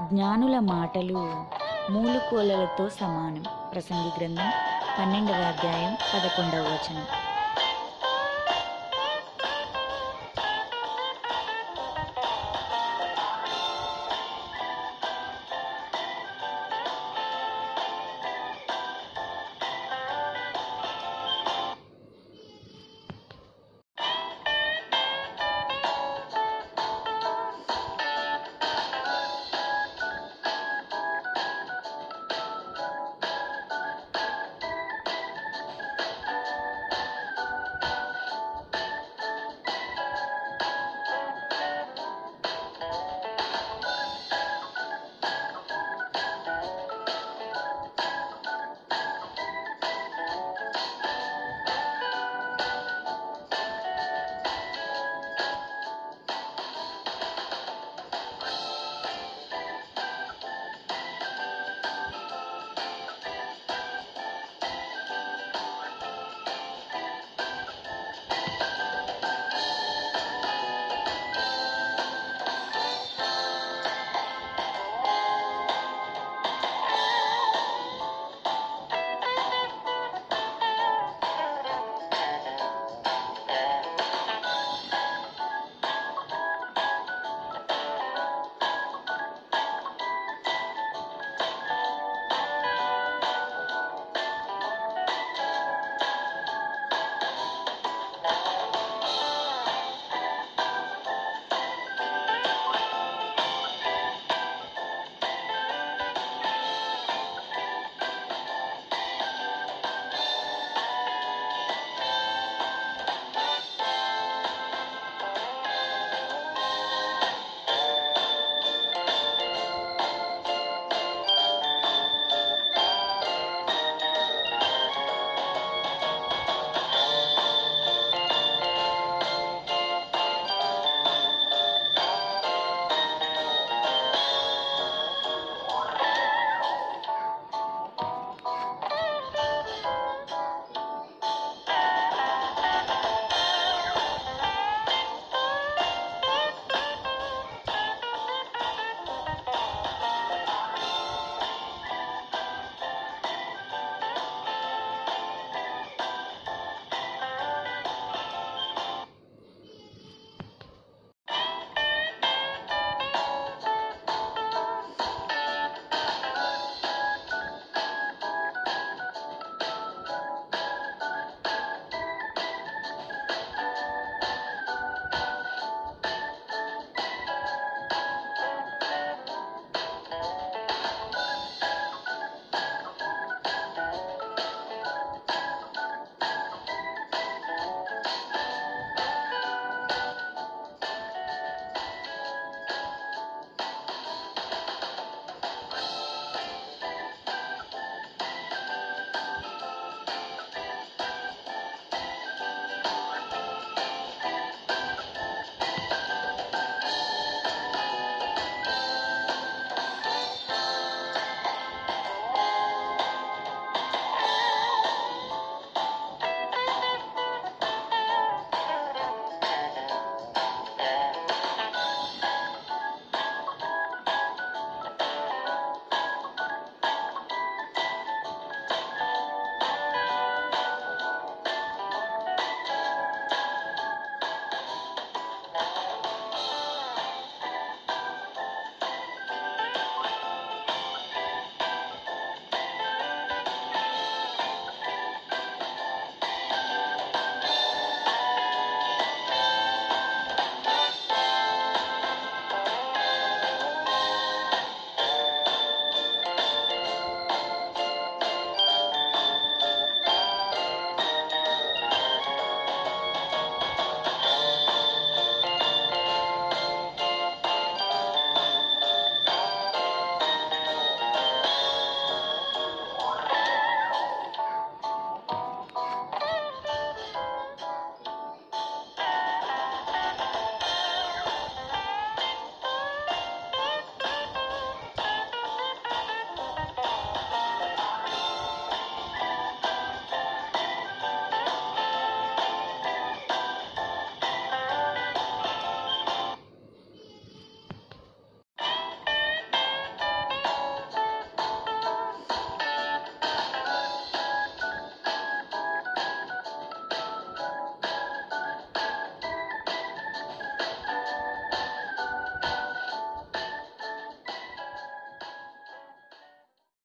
జ్ఞానుల మాటలు మూలుకోలలతో సమానం. ప్రసంగి గ్రంథం పన్నెండవ అధ్యాయం పదకొండవ వచనం.